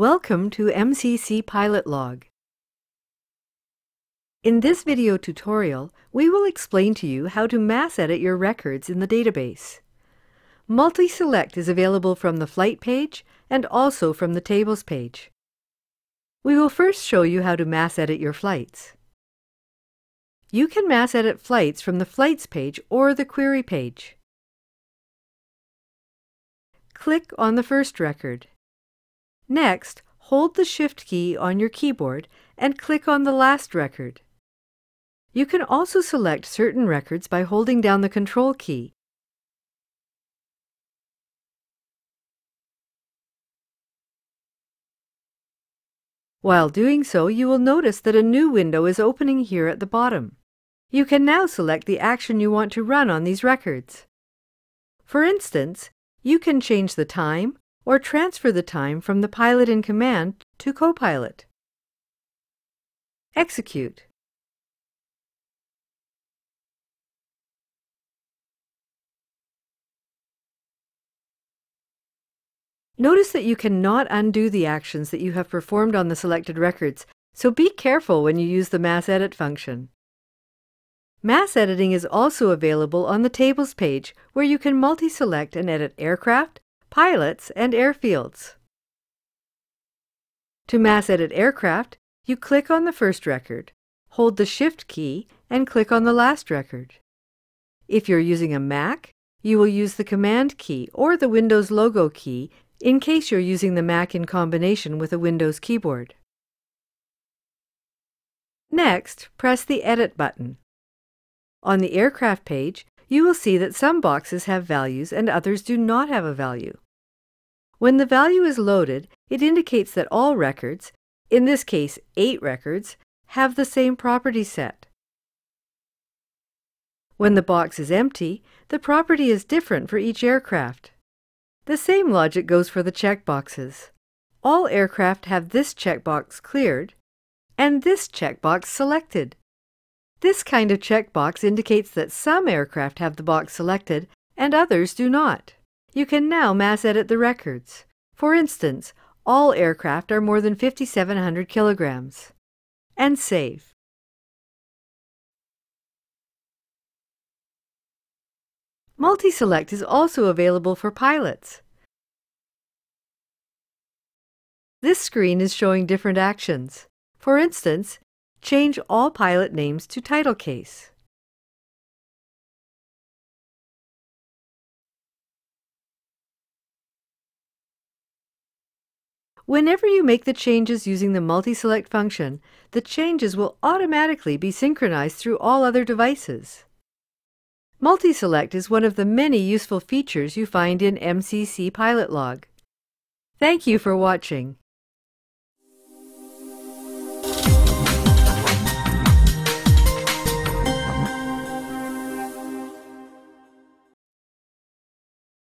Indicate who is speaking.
Speaker 1: Welcome to MCC Pilot Log. In this video tutorial, we will explain to you how to mass edit your records in the database. Multi-select is available from the flight page and also from the tables page. We will first show you how to mass edit your flights. You can mass edit flights from the Flights page or the Query page. Click on the first record. Next, hold the Shift key on your keyboard and click on the last record. You can also select certain records by holding down the Control key. While doing so, you will notice that a new window is opening here at the bottom. You can now select the action you want to run on these records. For instance, you can change the time or transfer the time from the pilot in command to Copilot. Execute. Notice that you cannot undo the actions that you have performed on the selected records, so be careful when you use the Mass Edit function. Mass editing is also available on the Tables page, where you can multi-select and edit aircraft, pilots, and airfields. To mass edit aircraft, you click on the first record, hold the Shift key, and click on the last record. If you're using a Mac, you will use the Command key or the Windows logo key in case you're using the Mac in combination with a Windows keyboard. Next, press the Edit button. On the aircraft page, you will see that some boxes have values and others do not have a value. When the value is loaded, it indicates that all records, in this case 8 records, have the same property set. When the box is empty, the property is different for each aircraft. The same logic goes for the checkboxes. All aircraft have this checkbox cleared and this checkbox selected. This kind of checkbox indicates that some aircraft have the box selected and others do not. You can now mass edit the records. For instance, all aircraft are more than 5,700 kilograms. And save. Multi-select is also available for pilots. This screen is showing different actions. For instance, change all pilot names to title case. Whenever you make the changes using the multi-select function, the changes will automatically be synchronized through all other devices. Multi-select is one of the many useful features you find in MCC Pilot Log. Thank you for watching.